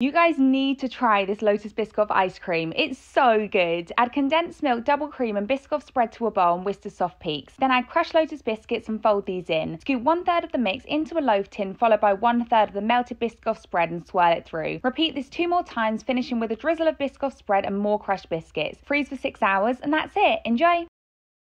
You guys need to try this Lotus Biscoff ice cream. It's so good. Add condensed milk, double cream, and Biscoff spread to a bowl and whisk to soft peaks. Then add crushed Lotus biscuits and fold these in. Scoop one third of the mix into a loaf tin, followed by one third of the melted Biscoff spread and swirl it through. Repeat this two more times, finishing with a drizzle of Biscoff spread and more crushed biscuits. Freeze for six hours, and that's it. Enjoy!